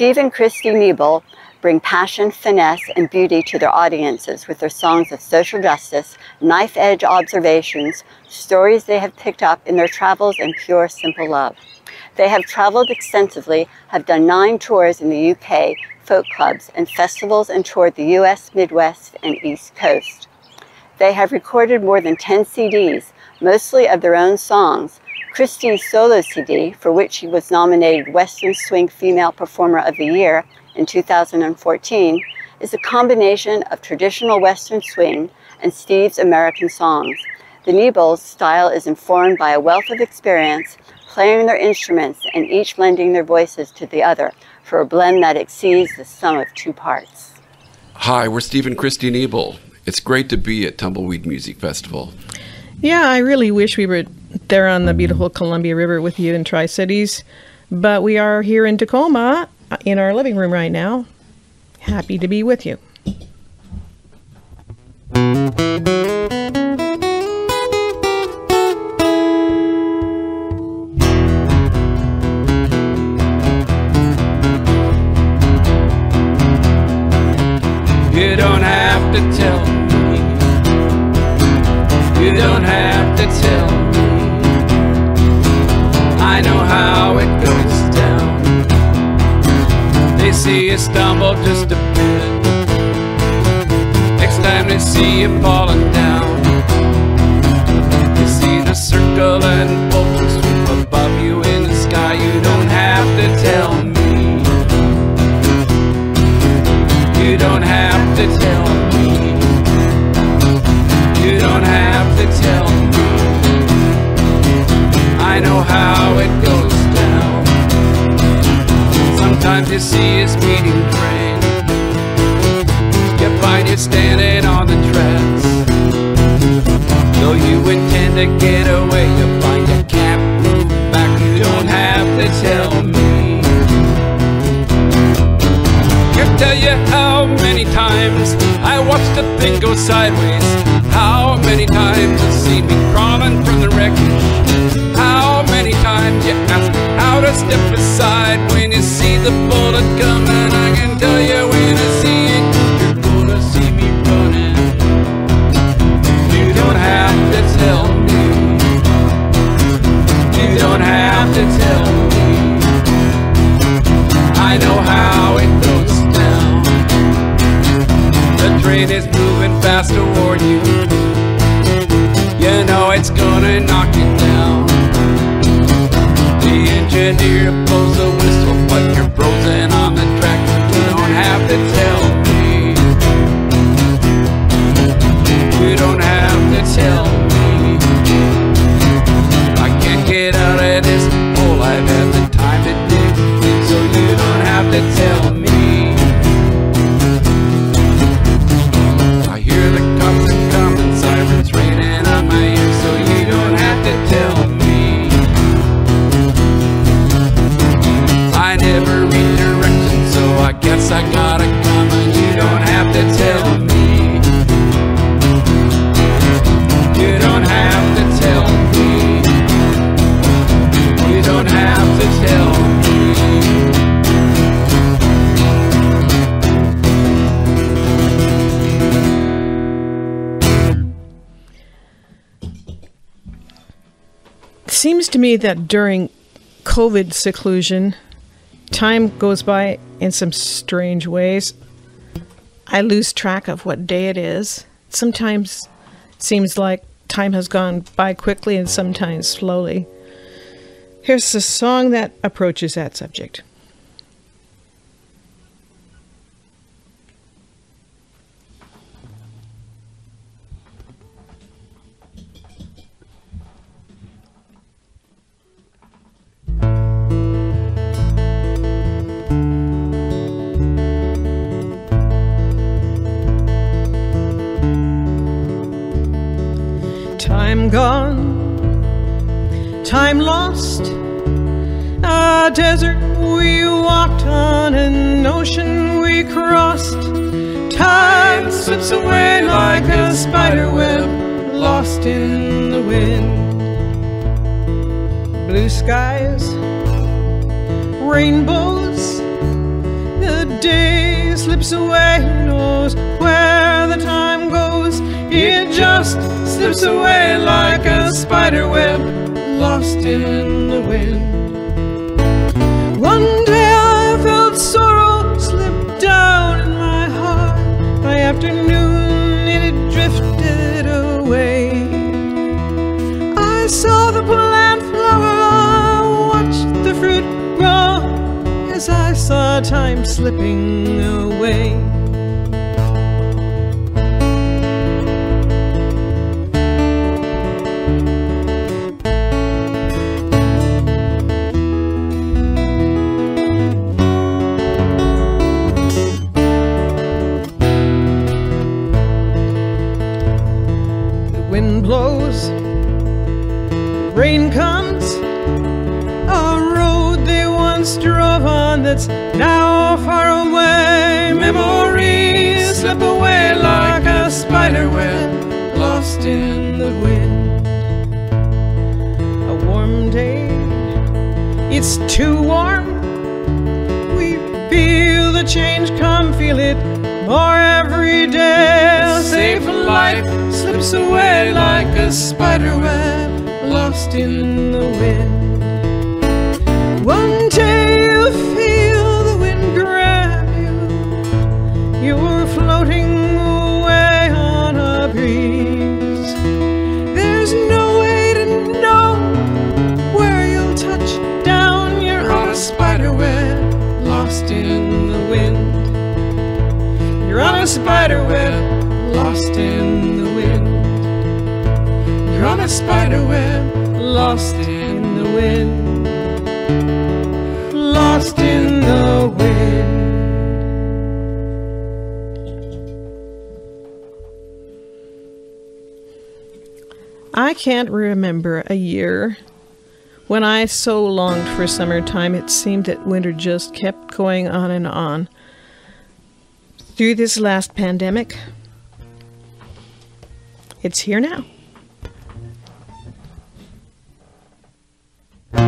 Steve and Kristi Nebel bring passion, finesse, and beauty to their audiences with their songs of social justice, knife edge observations, stories they have picked up in their travels, and pure, simple love. They have traveled extensively, have done nine tours in the UK, folk clubs, and festivals, and toured the US, Midwest, and East Coast. They have recorded more than 10 CDs, mostly of their own songs. Kristi's solo CD, for which she was nominated Western Swing Female Performer of the Year in 2014, is a combination of traditional Western swing and Steve's American songs. The Nebels' style is informed by a wealth of experience playing their instruments and each lending their voices to the other for a blend that exceeds the sum of two parts. Hi, we're Steve and Kristi Nebel. It's great to be at Tumbleweed Music Festival. Yeah, I really wish we were there on the beautiful Columbia River with you in Tri Cities, but we are here in Tacoma uh, in our living room right now. Happy to be with you. You don't have to tell me. You don't have to tell me. See you stumble just a bit. Next time they see you falling down. You see the circle and to get away, you find you can't move back. You don't have to tell me. Can't tell you how many times I watched a thing go sideways. How many times you see me crawling from the wreckage. How many times you ask how to step aside when you see the bullet coming. I can tell you when I see seems to me that during COVID seclusion, time goes by in some strange ways. I lose track of what day it is. Sometimes it seems like time has gone by quickly and sometimes slowly. Here's a song that approaches that subject. Ocean we crossed. Time slips away like a spider web, lost in the wind. Blue skies, rainbows, the day slips away, who knows where the time goes? It just slips away like a spider web lost in the wind. Time slipping away. The wind blows, rain comes. A road they once drove on that's now far away. Memories slip away like a spider web lost in the wind. A warm day, it's too warm. We feel the change come, feel it more every day. Safe life slips away like a spider web lost in the wind. Spider web lost in the wind. You're on a spider web lost in the wind. Lost in the wind. I can't remember a year when I so longed for summertime, it seemed that winter just kept going on and on. Through this last pandemic, it's here now. I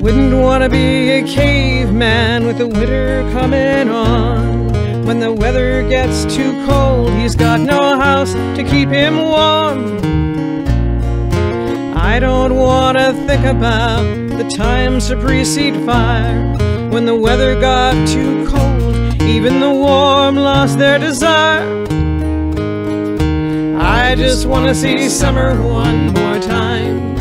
wouldn't want to be a caveman with the winter coming on. When the weather gets too cold, he's got no house to keep him warm. I don't want to think about the times to precede fire. When the weather got too cold, even the warm lost their desire. I just want to see summer one more time.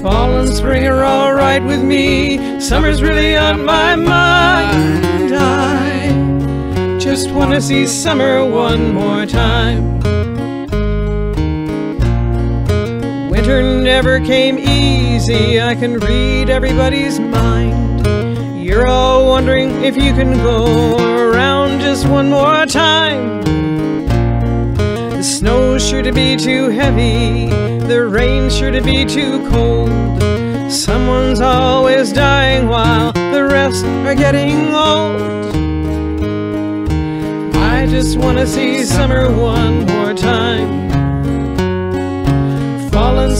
Fall and spring are alright with me. Summer's really on my mind. I just want to see summer one more time. Winter never came easy. I can read everybody's mind. You're all wondering if you can go around just one more time. The snow's sure to be too heavy, the rain's sure to be too cold. Someone's always dying while the rest are getting old. I just want to see summer one more time.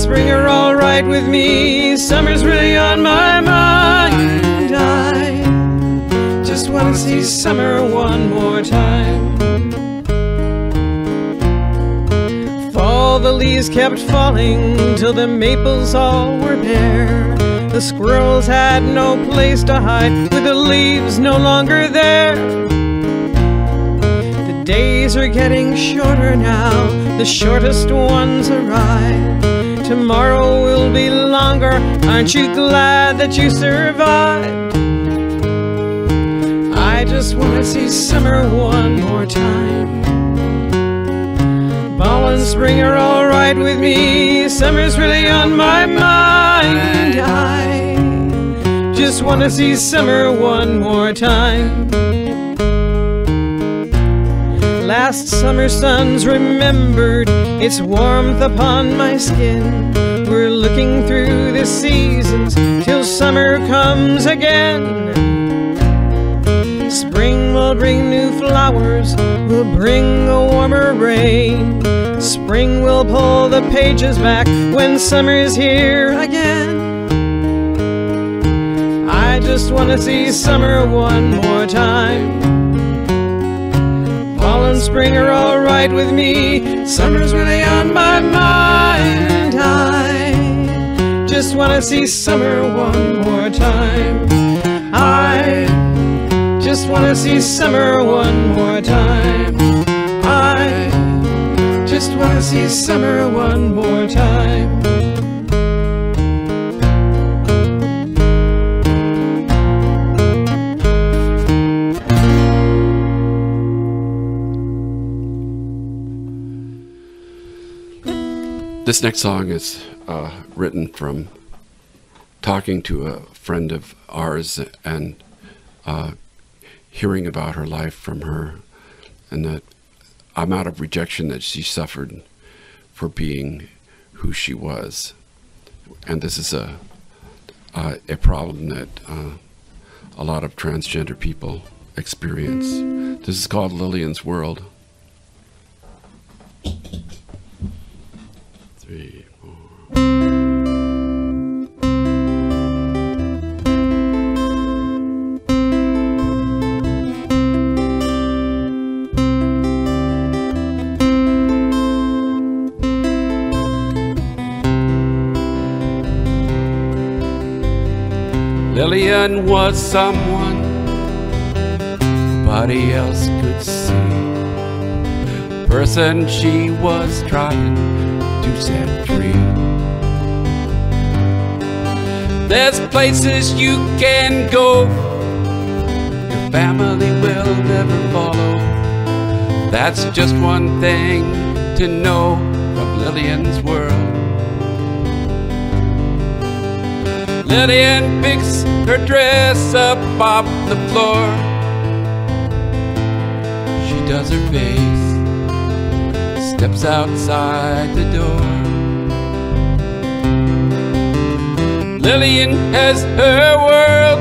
Spring are alright with me, summer's really on my mind. I just want to see summer one more time. Fall, the leaves kept falling till the maples all were bare. The squirrels had no place to hide with the leaves no longer there. The days are getting shorter now, the shortest ones arrive. Tomorrow will be longer, aren't you glad that you survived? I just want to see summer one more time. Fall and spring are alright with me. Summer's really on my mind. I just want to see summer one more time. Last summer sun's remembered its warmth upon my skin. We're looking through the seasons till summer comes again. Spring will bring new flowers, will bring a warmer rain. Spring will pull the pages back when summer is here again. I just wanna see summer one more time. Fall and spring are alright with me. Summer's really on my mind. I just wanna see summer one more time. I just wanna see summer one more time. I just wanna see summer one more time. This next song is uh, written from talking to a friend of ours and uh, hearing about her life from her and the amount of rejection that she suffered for being who she was. And this is a uh, a problem that uh, a lot of transgender people experience. This is called Lillian's World. Lillian was someone nobody else could see. Person she was trying to set free. There's places you can go, your family will never follow. That's just one thing to know from Lillian's world. Lillian picks her dress up off the floor. She does her face, steps outside the door. Lillian has her world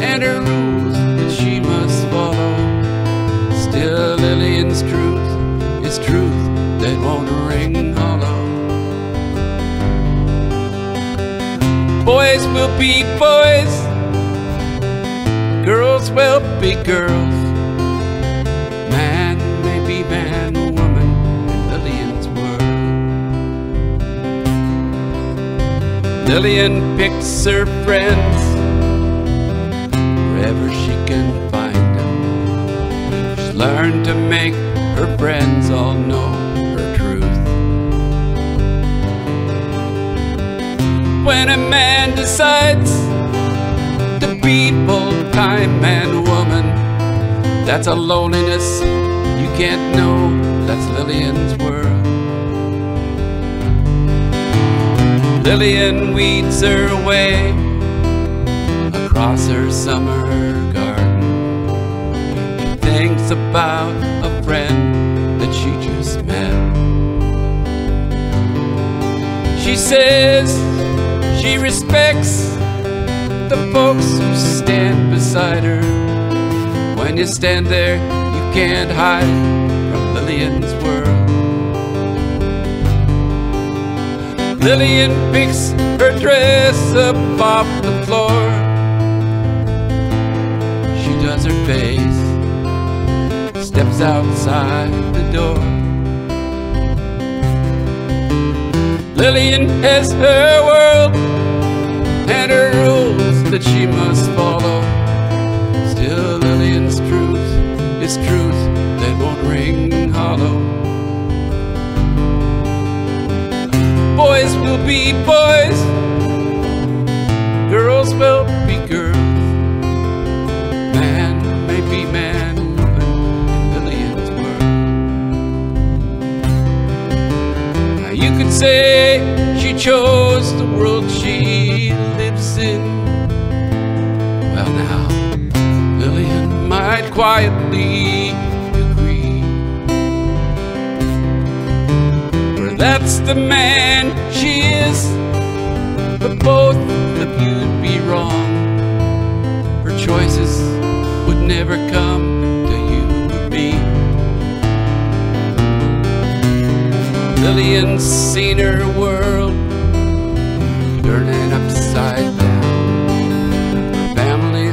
and her rules Boys will be boys, girls will be girls. Man may be man, woman in Lillian's world. Lillian picks her friends wherever she can find them. She's learned to make her friends all know when a man decides to be both time and woman. That's a loneliness you can't know. That's Lillian's world. Lillian weeds her way across her summer garden. She thinks about a friend that she just met. She says she respects the folks who stand beside her. When you stand there, you can't hide from Lillian's world. Lillian picks her dress up off the floor. She does her face, steps outside the door. Lillian has her world and her rules that she must follow. Still, Lillian's truth is truth that won't ring hollow. Boys will be boys, girls will be girls. Man may be man, in Lillian's world. Now you could say chose the world she lives in. Well, now, Lillian might quietly agree. For that's the man she is, but both of you'd be wrong. Her choices would never come to you. Lillian's seen her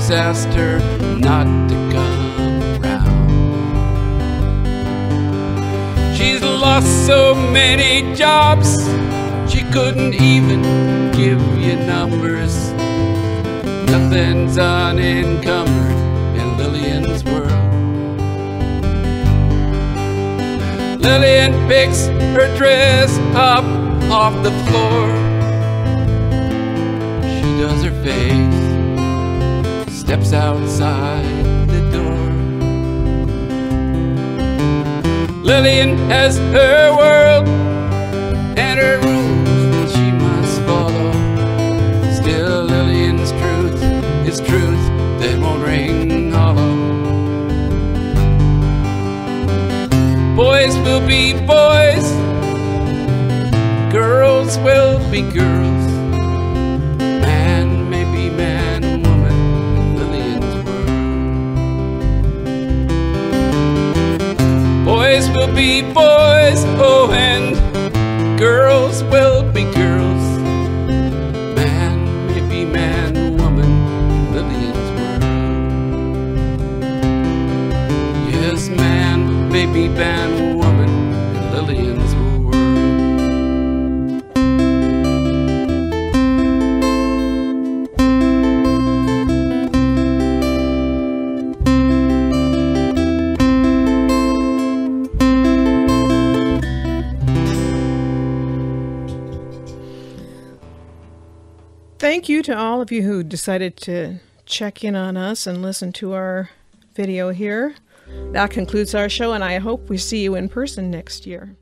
her not to come around. She's lost so many jobs, she couldn't even give you numbers. Nothing's unencumbered in Lillian's world. Lillian picks her dress up off the floor. She does her face, steps outside the door. Lillian has her world and her rules that she must follow. Still, Lillian's truth is truth that won't ring hollow. Boys will be boys, girls will be girls. Be boys, oh, and girls will be girls. Man may be man, woman Lillian's world. Yes, man may be man, to all of you who decided to check in on us and listen to our video here. That concludes our show, and I hope we see you in person next year.